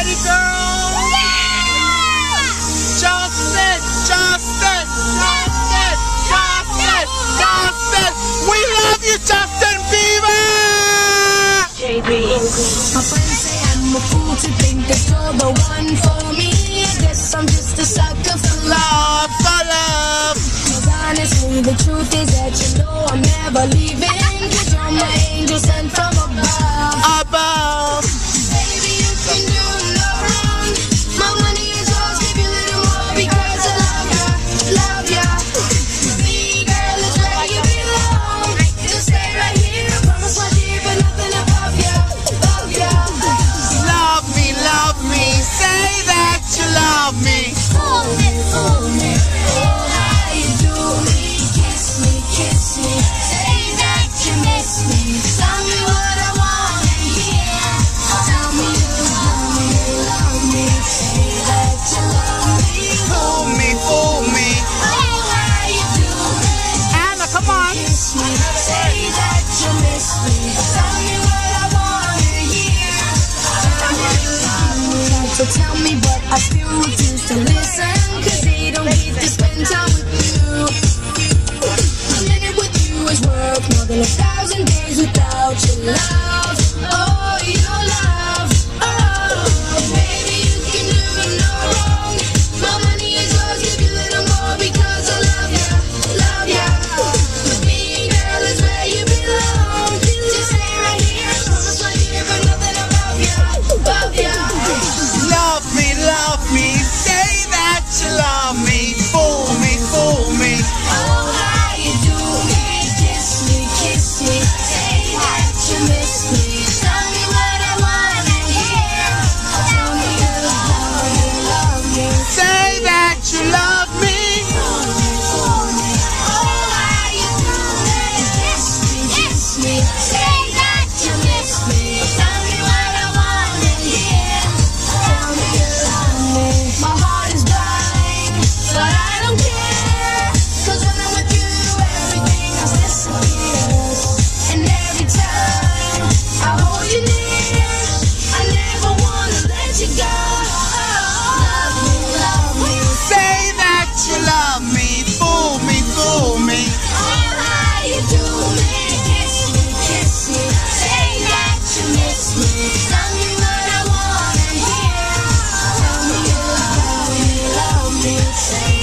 ready, girls? Yeah! Justin, Justin, Justin, Justin, Justin. We love you, Justin Bieber! JB My friends say I'm a fool to think that you're the one for me. I guess I'm just a sucker for love, for love. Cause honestly, the truth is that you know I'm never leaving. Cause you're my angel sent from above. So tell me, but I still refuse to listen. Cause they don't need to spend time with you. A minute with you is worth more than a thousand days without your love. love me, love me, say that you love me. you. say